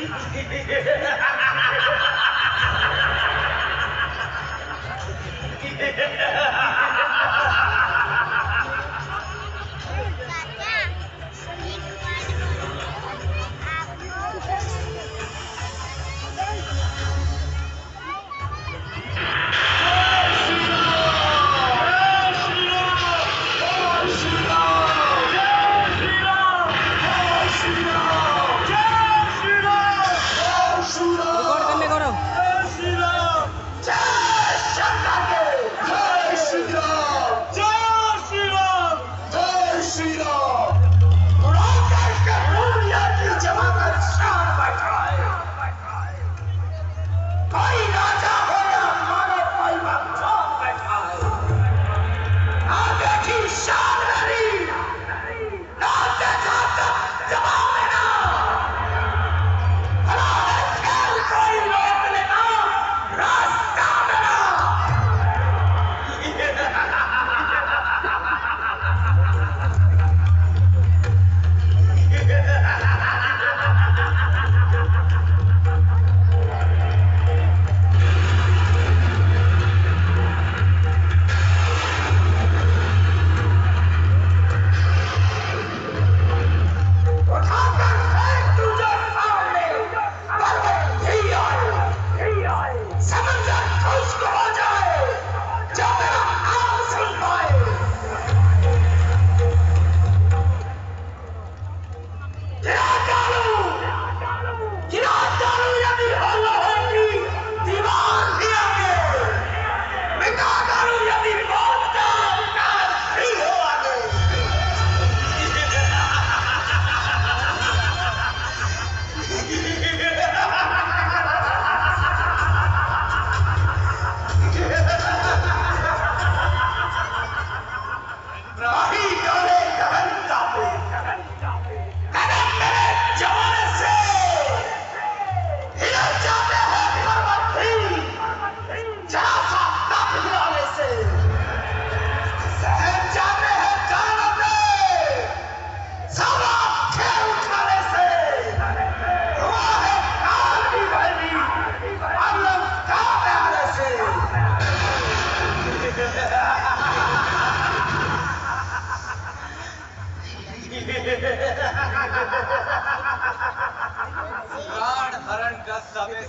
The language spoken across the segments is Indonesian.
Yeah.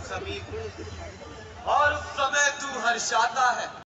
समीप और उस समय तू हर्षाता है।